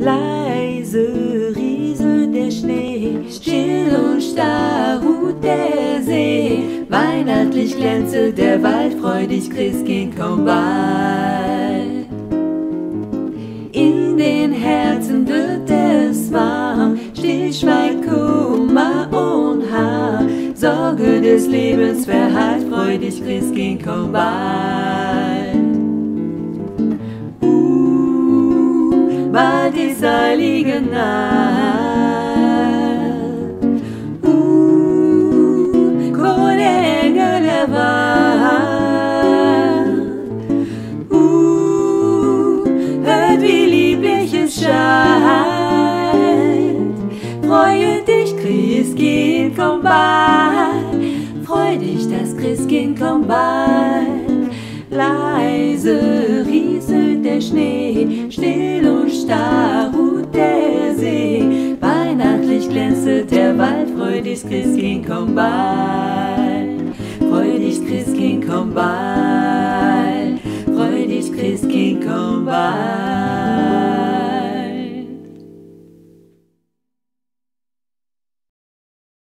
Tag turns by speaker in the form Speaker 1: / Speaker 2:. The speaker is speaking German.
Speaker 1: Leise rieselt der Schnee, still und starr ruht der See. Weihnachtlich glänzelt der Wald, freudig Christkind kommt bald. In den Herzen wird es warm, still schweigt Kummer und Haar. Sorge des Lebens verhallt, freudig Christkind kommt bald. Bald ist heilige Nacht. Uh, Chor der Engel der Wacht. Uh, hört wie lieblich es scheint. Freue dich, Christkind, komm bald. Freu dich, das Christkind kommt bald. Leise rieselt der Schnee, still freudig glänzet der Wald, freudig Christkind, komm bald. Freudig Christkind, komm bald. Freudig Christkind, komm bald.